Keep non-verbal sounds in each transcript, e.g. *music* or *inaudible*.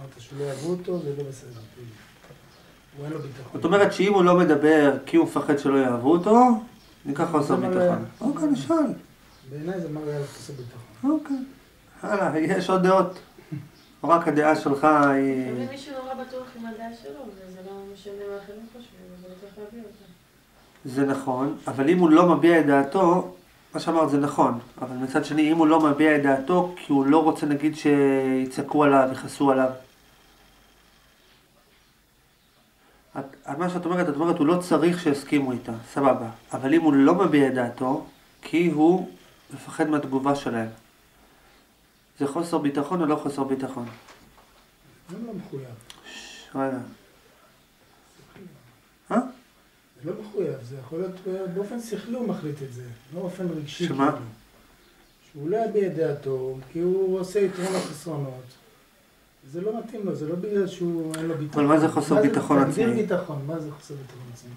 אמרת שלא יאהבו אותו, זה לא בסדר. הוא אין לו ביטחון. זאת אומרת שאם הוא לא מדבר כי הוא מפחד שלא יאהבו אותו, ניקח חוסר ביטחון. אוקיי, נשאל. בעיניי זה מראה על חוסר ביטחון. אוקיי. הלאה, יש עוד דעות. *laughs* רק הדעה שלך היא... לפעמים מישהו נורא בטוח עם הדעה שלו, וזה לא משנה מה אחרים חושבים, אז הוא צריך להביא אותה. זה נכון, אבל אם הוא לא מביע את דעתו, מה שאמרת זה נכון, אבל מצד שני, אם הוא לא מביע את דעתו, כי הוא לא רוצה נגיד שיצעקו עליו, יכעסו עליו. את, את מה שאת אומרת, את אומרת, הוא לא צריך שיסכימו איתה, סבבה. אבל אם הוא לא מביע את דעתו, כי הוא מפחד מהתגובה שלהם. זה חוסר ביטחון או לא חוסר ביטחון? זה לא מחויב. ש- רגע. אה? זה לא מחויב, זה יכול להיות אה, באופן שכלי הוא מחליט את זה, לא באופן רגשי. שמה? שהוא לא יביע את דעתו, כי הוא עושה יתרונות חסרונות. זה לא מתאים לו, זה לא בגלל שהוא אין לו ביטחון. אבל מה זה חוסר ביטחון תגדיר עצמי? ביטחון, מה זה חוסר ביטחון עצמי?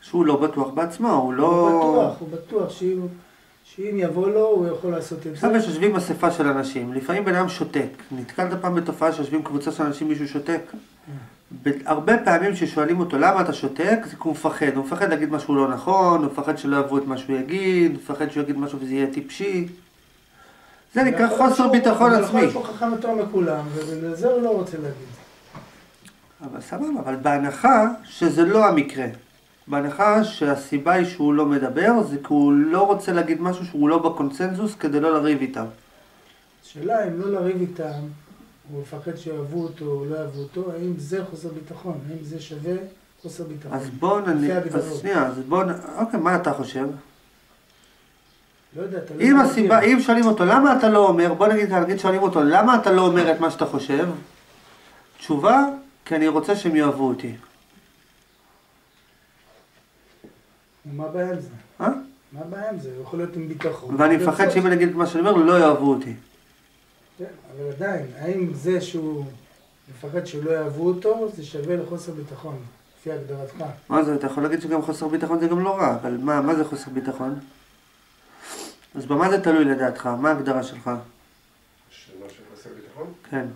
שהוא לא בטוח בעצמו, הוא הוא לא... בטוח, הוא בטוח שאם שאם יבוא לו, הוא יכול לעשות את זה. עכשיו יש יושבים אספה של אנשים, לפעמים בן אדם שותק. נתקלת פעם בתופעה שיושבים קבוצה של אנשים, מישהו שותק? הרבה פעמים ששואלים אותו למה אתה שותק, זה כי הוא מפחד. הוא מפחד להגיד משהו לא נכון, הוא מפחד שלא יאהבו את מה שהוא יגיד, הוא מפחד שהוא יגיד משהו וזה יהיה טיפשי. זה נקרא יכול חוסר ביטחון יכול עצמי. להיות שהוא חכם יותר מכולם, ובגלל זה הוא לא רוצה להגיד. אבל סבבה, אבל בהנחה שזה לא המקרה. בהנחה שהסיבה היא שהוא לא מדבר, זה כי הוא לא רוצה להגיד משהו שהוא לא בקונצנזוס כדי לא לריב איתם. השאלה אם לא לריב איתם, הוא מפחד שיאהבו אותו או לא יאהבו אותו, האם זה חוסר ביטחון, האם זה שווה חוסר ביטחון. אז בוא נ... אז. שנייה, אז בוא נ... אוקיי, מה אתה חושב? לא יודע, אתה לא אם יודע הסיבה, להגדיר. אם שואלים אותו למה אתה לא אומר, בוא נגיד, נגיד שואלים אותו למה אתה לא אומר את מה שאתה חושב, תשובה, כי אני רוצה שהם יאהבו אותי. מה הבעיה עם זה? אה? מה הבעיה עם זה? הוא יכול להיות עם ביטחון. ואני מפחד שאם אני אגיד את מה שאני אומר, לא יאהבו אותי. כן, אבל עדיין, האם זה שהוא מפחד שלא יאהבו אותו, זה שווה לחוסר ביטחון, לפי הגדרתך. מה זה, אתה יכול להגיד שגם חוסר ביטחון זה גם לא רע, אבל מה, מה זה חוסר ביטחון? אז במה זה תלוי לדעתך? מה ההגדרה שלך? שמה של חוסר ביטחון? כן.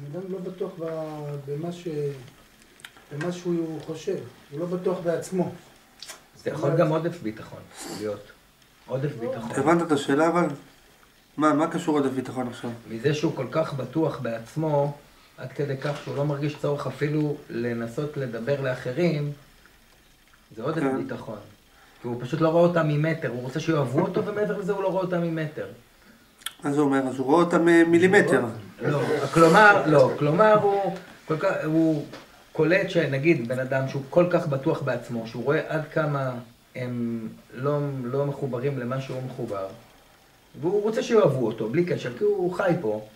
בן אדם לא בטוח במה ש... במה שהוא חושב, הוא לא בטוח בעצמו. זה יכול גם עודף ביטחון להיות. עודף ביטחון. הבנת את השאלה אבל? מה, מה קשור עודף ביטחון עכשיו? מזה שהוא כל כך בטוח בעצמו, עד כדי כך שהוא לא מרגיש צורך אפילו לנסות לדבר לאחרים, זה עודף כן. ביטחון. כי הוא פשוט לא רואה אותם ממטר, הוא רוצה שיאהבו אותו, ומעבר לזה הוא לא רואה אותם ממטר. מה זה אומר? אז הוא רואה אותם אה, מילימטר. לא, כלומר, לא, כלומר הוא כל כך, הוא קולט שנגיד בן אדם שהוא כל כך בטוח בעצמו, שהוא רואה עד כמה הם לא, לא מחוברים למה שהוא מחובר, והוא רוצה שיאהבו אותו, בלי קשר, כי הוא חי פה,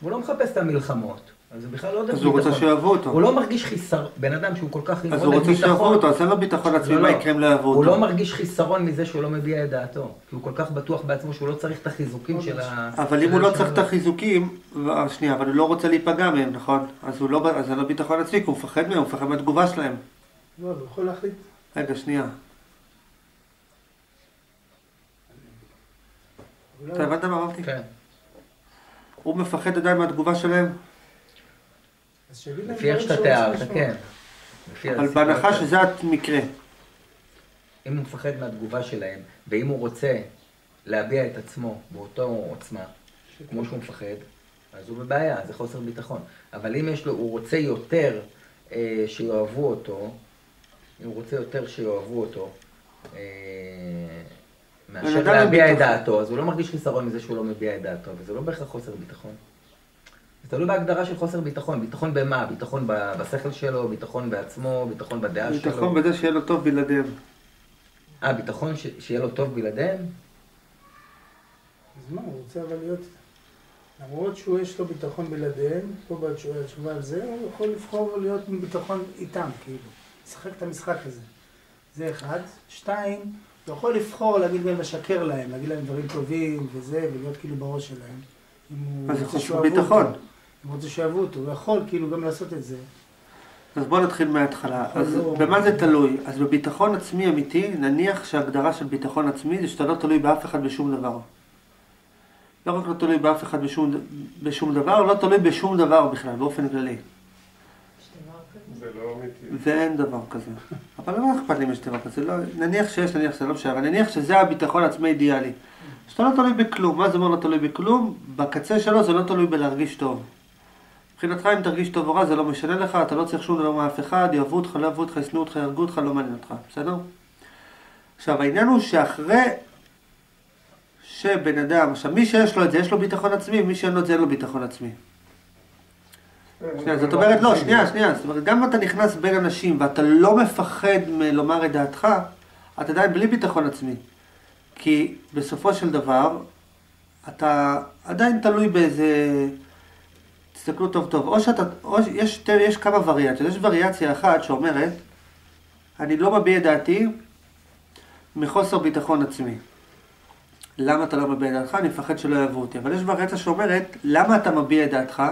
והוא לא מחפש את המלחמות, אז זה בכלל לא עודף אז הוא רוצה שיאהבו אותו. הוא לא מרגיש חיסר, בן אדם שהוא כל כך אז הוא רוצה שיאהבו ביטחון, אותו, אז אין לו ביטחון עצמי, לא, מה לא. יקרה אם לא יאהבו אותו? הוא לא מרגיש חיסרון מזה שהוא לא מביע את דעתו, כי הוא כל כך בטוח בעצמו שהוא לא צריך את החיזוקים של ה... אבל אם הוא לא צריך את החיזוקים, ו- שנייה, אבל הוא לא רוצה להיפגע מהם, נכון? אז הוא לא, אז אין לו ביטחון עצמי, כי הוא מפחד מהם, הוא מפחד מהתגובה שלהם. לא, הוא יכול להחליט. רגע, שנייה. אתה הבנת מה אמרתי? כן. הוא מפחד עדיין מהתגובה שלהם, אז שיגיד להם לפי איך שאתה תיארת. כן. אבל בהנחה. שזה המקרה. אם הוא מפחד מהתגובה שלהם, ואם הוא רוצה להביע את עצמו באותו עוצמה, כמו שהוא מפחד, אז הוא בבעיה, זה חוסר ביטחון. אבל אם יש לו, הוא רוצה יותר אה, שיאהבו אותו, אם הוא רוצה יותר שיאהבו אותו, אה, מאשר להביע את. דעתו, אז הוא לא מרגיש חיסרון מזה שהוא לא מביע את דעתו, וזה לא בהכרח חוסר ביטחון. זה תלוי בהגדרה של חוסר ביטחון. ביטחון במה? ביטחון ב- בשכל שלו, ביטחון בעצמו, ביטחון בדעה שלו. ביטחון בזה שיהיה לו טוב בלעדיהם. אה, ביטחון ש... שיהיה לו טוב בלעדיהם? אז מה, הוא רוצה אבל להיות... למרות שהוא יש לו ביטחון בלעדיהם, פה בתשובה התשובה על זה, הוא יכול לבחור להיות עם ביטחון איתם, כאילו. לשחק את המשחק הזה. זה אחד. שתיים, הוא יכול לבחור להגיד להם, לשקר להם, להגיד להם דברים טובים וזה, ולהיות כאילו בראש שלהם. אם הוא אז זה חוסר שיאהבו ביטחון. אותו. אם הוא רוצה שיאהבו אותו, הוא יכול כאילו גם לעשות את זה. אז בואו נתחיל מההתחלה. אז לא- במה זה תלוי? אז בביטחון עצמי אמיתי, נניח שההגדרה של ביטחון עצמי זה שאתה לא תלוי באף אחד בשום דבר. לא רק לא תלוי באף אחד בשום, בשום דבר, לא תלוי בשום דבר בכלל, באופן כללי. זה לא אמיתי. ואין דבר כזה. *laughs* אבל לא אכפת לי אם יש דבר כזה, לא, נניח שיש, נניח שזה לא משנה, אבל נניח שזה הביטחון העצמי אידיאלי. שאתה לא תלוי בכלום, מה זה אומר לא תלוי בכלום? בקצה שלו זה לא תלוי בלהרגיש טוב. מבחינתך אם תרגיש טוב או רע זה לא משנה לך, אתה לא צריך שום דבר מאף אחד, יאהבו אותך, לא יאהבו אותך, ישנאו אותך, יהרגו אותך, לא מעניין אותך, בסדר? עכשיו העניין הוא שאחרי שבן אדם, עכשיו מי שיש לו את זה יש לו ביטחון עצמי, מי שאין לו את זה אין לו ביטחון עצמי. שנייה, זאת אומרת, לא, שנייה, שנייה, זאת אומרת, גם אם אתה נכנס בין אנשים ואתה לא מפחד מלומר את דעתך, אתה עדיין בלי ביטחון עצמי. כי בסופו של דבר, אתה עדיין תלוי באיזה... תסתכלו טוב טוב, או שאתה, או יש, יש כמה וריאציות, יש וריאציה אחת שאומרת, אני לא מביע את דעתי מחוסר ביטחון עצמי. למה אתה לא מביע את דעתך? אני מפחד שלא יאהבו אותי. אבל יש וריאציה שאומרת, למה אתה מביע את דעתך?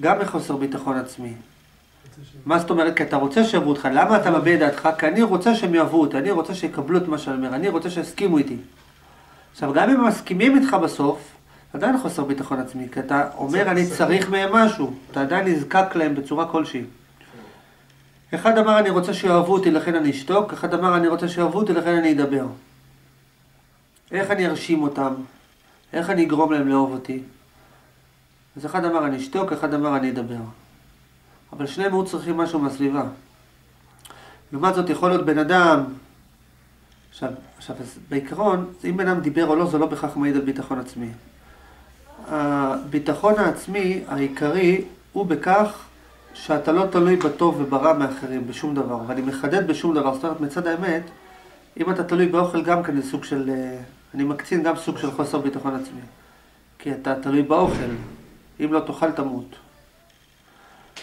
גם מחוסר ביטחון עצמי. מה זאת אומרת? כי אתה רוצה שיאהבו אותך. למה אתה מביע את דעתך? כי אני רוצה שהם יאהבו אותי, אני רוצה שיקבלו את מה שאני אומר, אני רוצה שיסכימו איתי. עכשיו, גם אם הם מסכימים איתך בסוף, עדיין חוסר ביטחון עצמי, כי אתה אומר, אני צריך מהם משהו, אתה עדיין נזקק להם בצורה כלשהי. אחד אמר, אני רוצה שיאהבו אותי, לכן אני אשתוק, אחד אמר, אני רוצה שיאהבו אותי, לכן אני אדבר. איך אני ארשים אותם? איך אני אגרום להם לאהוב אותי? אז אחד אמר, אני אשתוק, אחד אמר, אני אדבר. אבל שניהם היו צריכים משהו מהסביבה. לעומת זאת, יכול להיות בן אדם, עכשיו, עכשיו בעיקרון, אם בן אדם דיבר או לא, זה לא בהכרח מעיד על ביטחון עצמי. הביטחון העצמי העיקרי הוא בכך שאתה לא תלוי בטוב וברע מאחרים, בשום דבר. ואני מחדד בשום דבר, זאת אומרת, מצד האמת, אם אתה תלוי באוכל גם כן זה סוג של, אה, אני מקצין גם סוג של חוסר ביטחון עצמי. כי אתה תלוי באוכל, אם לא תאכל תמות.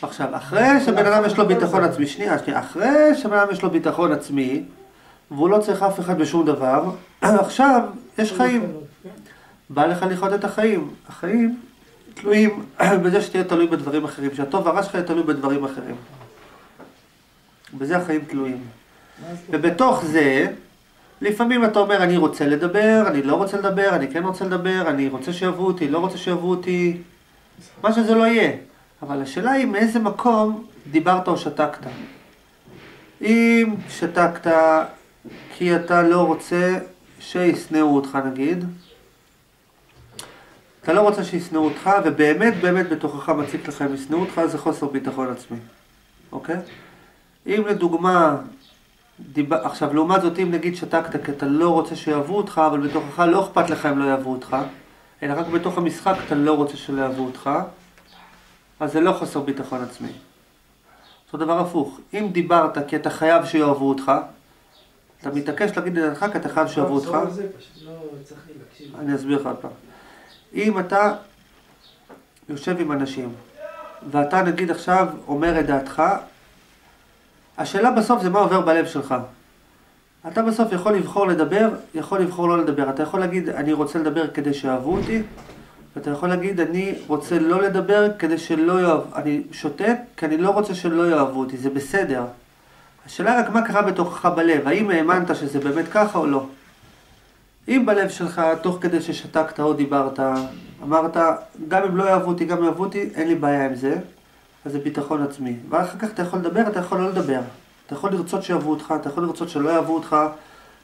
עכשיו, אחרי שבן אדם יש לו ביטחון עצמי, שנייה, שנייה, אחרי שבן אדם יש לו ביטחון עצמי, והוא לא צריך אף אחד בשום דבר, *clears throat* עכשיו יש חיים. בא לך לחיות את החיים. החיים תלויים *clears throat* בזה שתהיה תלוי בדברים אחרים, שהטוב והרע שלך יהיה תלוי בדברים אחרים. בזה החיים תלויים. ובתוך זה, לפעמים אתה אומר, אני רוצה לדבר, אני לא רוצה לדבר, אני כן רוצה לדבר, אני רוצה שיאהבו אותי, לא רוצה שיאהבו אותי, מה שזה לא יהיה. אבל השאלה היא מאיזה מקום דיברת או שתקת. אם שתקת כי אתה לא רוצה שישנאו אותך נגיד, אתה לא רוצה שישנאו אותך, ובאמת באמת בתוכך מציק לך אם ישנאו אותך, זה חוסר ביטחון עצמי, אוקיי? אם לדוגמה, דיב... עכשיו לעומת זאת אם נגיד שתקת כי אתה לא רוצה שיאהבו אותך, אבל בתוכך לא אכפת לך אם לא יאהבו אותך, אלא רק בתוך המשחק אתה לא רוצה שלא יאהבו אותך, אז זה לא חוסר ביטחון עצמי. אותו דבר הפוך, אם דיברת כי אתה חייב שיאהבו אותך, אתה מתעקש להגיד את דעתך כי אתה חייב שיאהבו אותך, לא צריך להקשיב. אני אסביר לך עוד פעם. אם אתה יושב עם אנשים, ואתה נגיד עכשיו אומר את דעתך, השאלה בסוף זה מה עובר בלב שלך. אתה בסוף יכול לבחור לדבר, יכול לבחור לא לדבר. אתה יכול להגיד, אני רוצה לדבר כדי שיאהבו אותי, ואתה יכול להגיד, אני רוצה לא לדבר כדי שלא יאהבו, אני שותק כי אני לא רוצה שלא יאהבו אותי, זה בסדר. השאלה רק מה קרה בתוכך בלב, האם האמנת שזה באמת ככה או לא. אם בלב שלך, תוך כדי ששתקת או דיברת, אמרת, גם אם לא יאהבו אותי, גם יאהבו אותי, אין לי בעיה עם זה, אז זה ביטחון עצמי. ואחר כך אתה יכול לדבר, אתה יכול לא לדבר. אתה יכול לרצות שיאהבו אותך, אתה יכול לרצות שלא יאהבו אותך,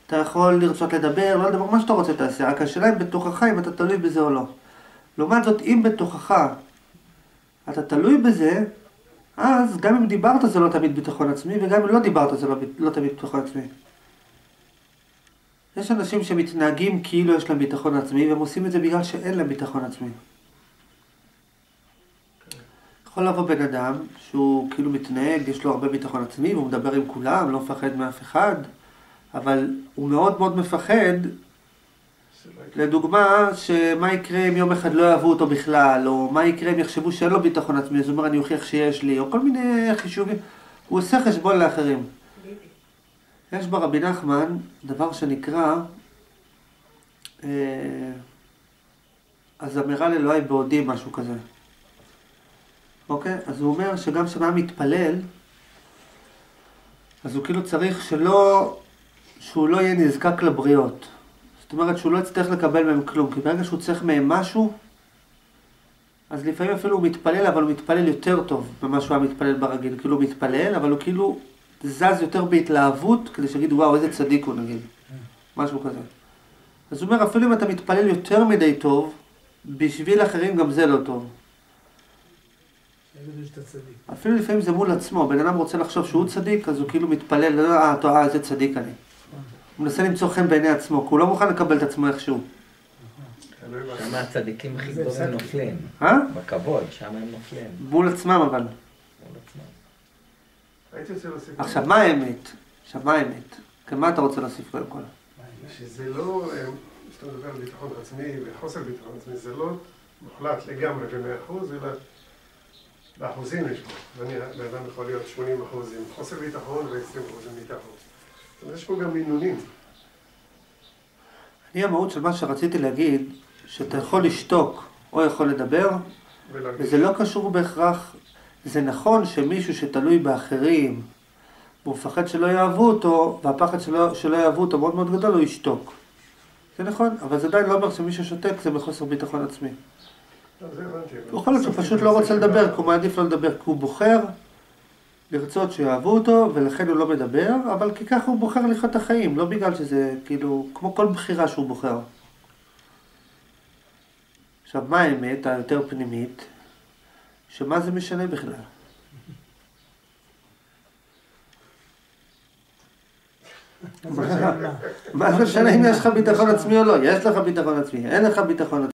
אתה יכול לרצות לדבר, לא לדבר, מה שאתה רוצה תעשה, רק השאלה אם בתוכך, אם אתה תלוי בזה או לא. לעומת זאת, אם בתוכך אתה תלוי בזה, אז גם אם דיברת זה לא תמיד ביטחון עצמי, וגם אם לא דיברת זה לא, לא תמיד ביטחון עצמי. יש אנשים שמתנהגים כאילו יש להם ביטחון עצמי, והם עושים את זה בגלל שאין להם ביטחון עצמי. יכול לבוא בן אדם שהוא כאילו מתנהג, יש לו הרבה ביטחון עצמי, והוא מדבר עם כולם, לא מפחד מאף אחד, אבל הוא מאוד מאוד מפחד. לדוגמה, שמה יקרה אם יום אחד לא יאהבו אותו בכלל, או מה יקרה אם יחשבו שאין לו ביטחון עצמי, אז הוא אומר אני אוכיח שיש לי, או כל מיני חישובים, הוא עושה חשבון לאחרים. יש ברבי נחמן דבר שנקרא אה, הזמרה לאלוהי בעודי, משהו כזה. אוקיי? אז הוא אומר שגם כשאדם מתפלל, אז הוא כאילו צריך שלא, שהוא לא יהיה נזקק לבריות. זאת אומרת שהוא לא יצטרך לקבל מהם כלום, כי ברגע שהוא צריך מהם משהו, אז לפעמים אפילו הוא מתפלל, אבל הוא מתפלל יותר טוב ממה שהוא היה מתפלל ברגיל. כאילו הוא מתפלל, אבל הוא כאילו זז יותר בהתלהבות, כדי שיגידו, וואו, איזה צדיק הוא נגיד. משהו כזה. אז הוא אומר, אפילו אם אתה מתפלל יותר מדי טוב, בשביל אחרים גם זה לא טוב. אפילו לפעמים זה מול עצמו, בן אדם רוצה לחשוב שהוא צדיק, אז הוא כאילו מתפלל, אה, אתה אה, איזה צדיק אני. הוא מנסה למצוא חן בעיני עצמו, כי הוא לא מוכן לקבל את עצמו איכשהו. שם. הצדיקים הכי גדולים. נופלים. אה? בכבוד, שם הם נופלים. מול עצמם אבל. מול עצמם. הייתי רוצה להוסיף... עכשיו, מה האמת? עכשיו, מה האמת? כן, מה אתה רוצה להוסיף קודם כל? שזה לא, אה, כשאתה מדבר על ביטחון עצמי וחוסר ביטחון עצמי, זה לא מוחלט לגמרי במאה אחוז, אלא באחוזים יש פה. בן אדם יכול להיות 80 אחוז עם חוסר ביטחון ו-20 אחוז עם ביטחון. זאת אומרת, יש פה גם מינונים. אני המהות של מה שרציתי להגיד, שאתה יכול לשתוק או יכול לדבר, ולהרגיש. וזה לא קשור בהכרח, זה נכון שמישהו שתלוי באחרים, והוא מפחד שלא יאהבו אותו, והפחד שלא, שלא יאהבו אותו מאוד מאוד גדול, הוא ישתוק. זה נכון, אבל זה עדיין לא אומר שמי ששותק זה בחוסר ביטחון עצמי. יכול להיות שהוא פשוט לא רוצה לדבר, כי הוא מעדיף לא לדבר, כי הוא בוחר לרצות שיאהבו אותו, ולכן הוא לא מדבר, אבל כי ככה הוא בוחר לחיות את החיים, לא בגלל שזה כאילו, כמו כל בחירה שהוא בוחר. עכשיו, מה האמת היותר פנימית? שמה זה משנה בכלל? מה זה משנה אם יש לך ביטחון עצמי או לא? יש לך ביטחון עצמי, אין לך ביטחון עצמי.